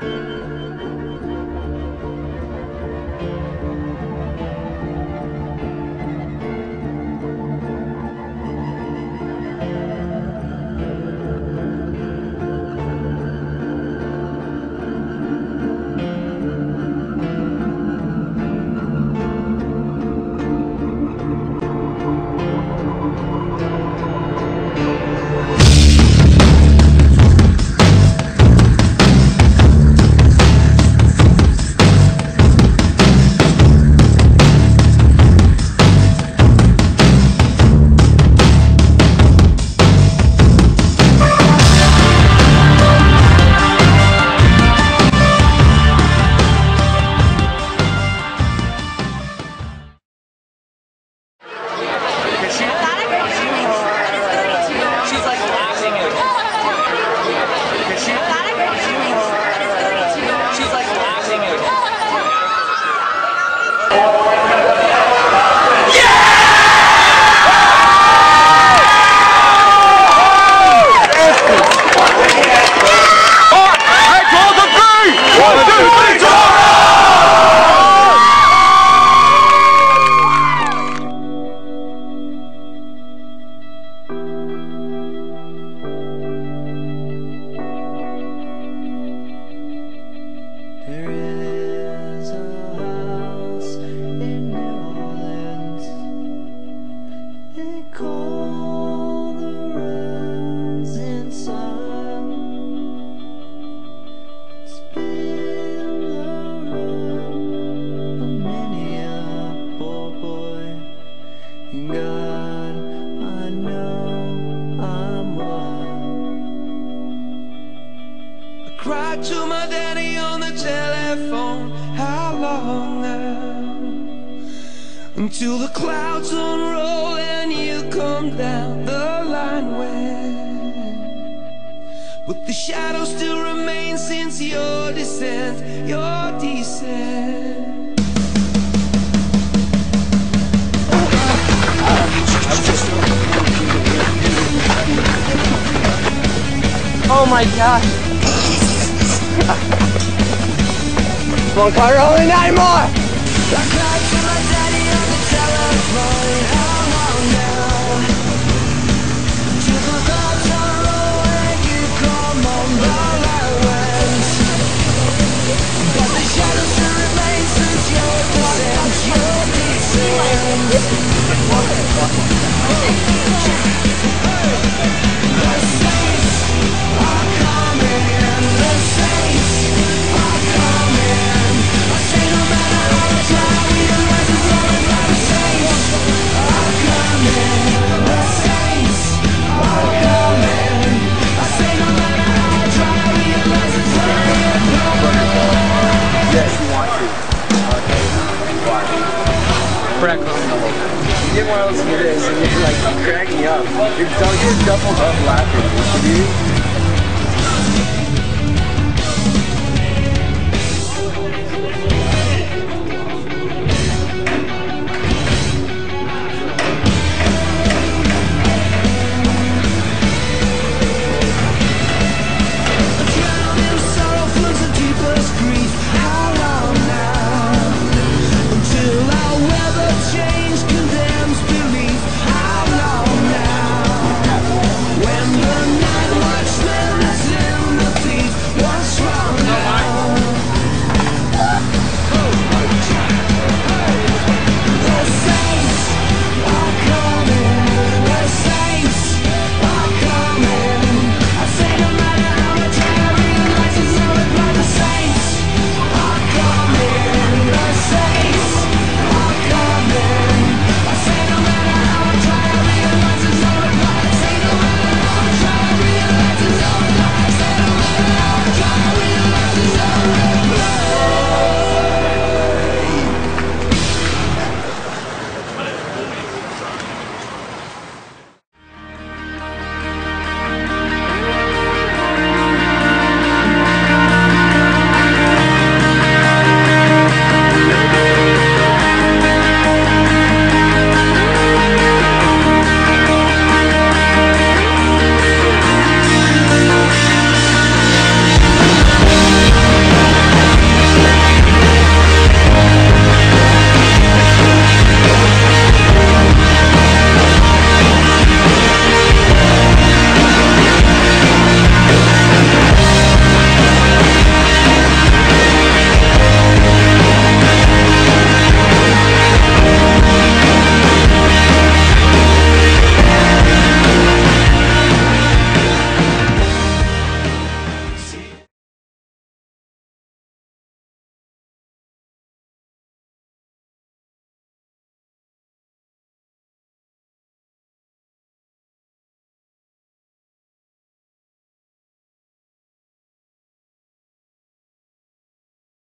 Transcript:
thank mm -hmm. you God, I know I'm wrong. I cried to my daddy on the telephone. How long now? Until the clouds unroll and you come down the line where, but the shadows still remain since your descent, your descent. Oh my god. Come on, Carter, only nine more! You get one of those this, and you're like cracking up. You're, you're doubled up laughing, dude.